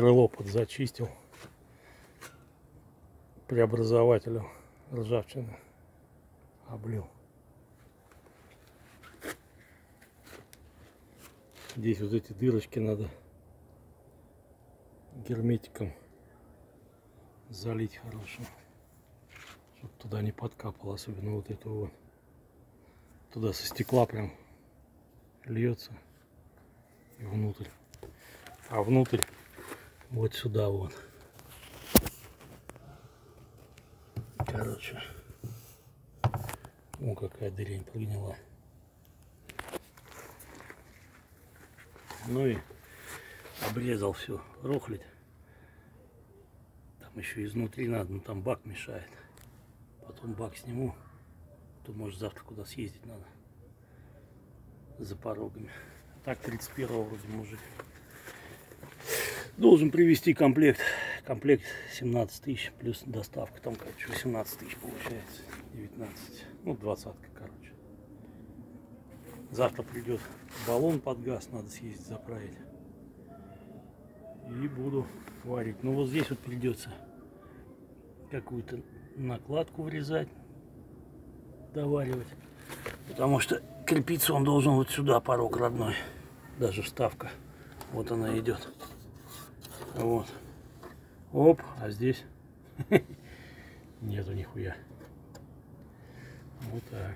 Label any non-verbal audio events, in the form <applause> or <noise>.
крыло подзачистил преобразователем ржавчины облил. Здесь вот эти дырочки надо герметиком залить хорошо, чтобы туда не подкапало, особенно вот эту вот. Туда со стекла прям льется и внутрь. А внутрь вот сюда вот. Короче. О, какая дырень прогнила. Ну и обрезал все, рохлить. Там еще изнутри надо, но там бак мешает. Потом бак сниму. То может завтра куда съездить надо. За порогами. Так 31 вроде мужик. Должен привезти комплект. Комплект 17 тысяч плюс доставка. Там, короче, 18 тысяч получается. 19. Ну, двадцатка, короче. Завтра придет баллон под газ, надо съездить заправить. И буду варить. Ну вот здесь вот придется какую-то накладку врезать, доваривать. Потому что крепиться он должен вот сюда, порог родной. Даже вставка. Вот она идет. Вот. Оп, а здесь <laughs> нету нихуя. Вот так.